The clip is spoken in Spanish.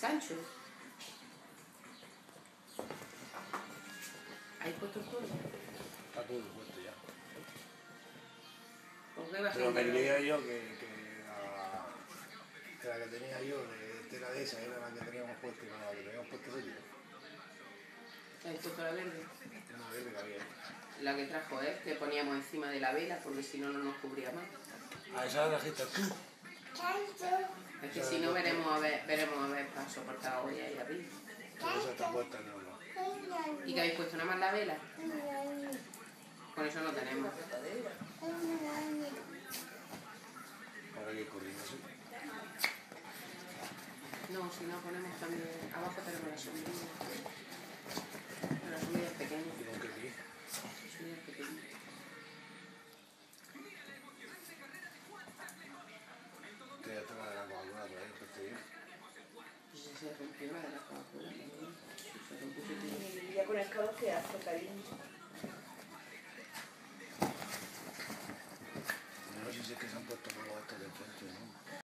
Sancho. ¿Hay puesto todo? Está todo puesto ya. ¿Por qué va Pero gente? quería yo que, que, la, que la que tenía yo de tela de esa era la que teníamos puesta y no la que teníamos puesta de ¿Hay puesto la verde? Una verde que había. La que trajo él, que poníamos encima de la vela porque si no, no nos cubría más. A esa la trajiste tú. Es que si no, veremos a ver, veremos a ver para soportar hoy no, no. ¿Y que habéis puesto nada más la vela? Con eso no tenemos. Ahora que corriendo así. No, si no ponemos también. Abajo tenemos la sombrilla. Pero la sombrilla es pequeña. Y con qué pie. La sombrilla es pequeña. Que ya estaba de la Coca-Cola por ahí, puesto bien. Pues rompió la de la Coca-Cola.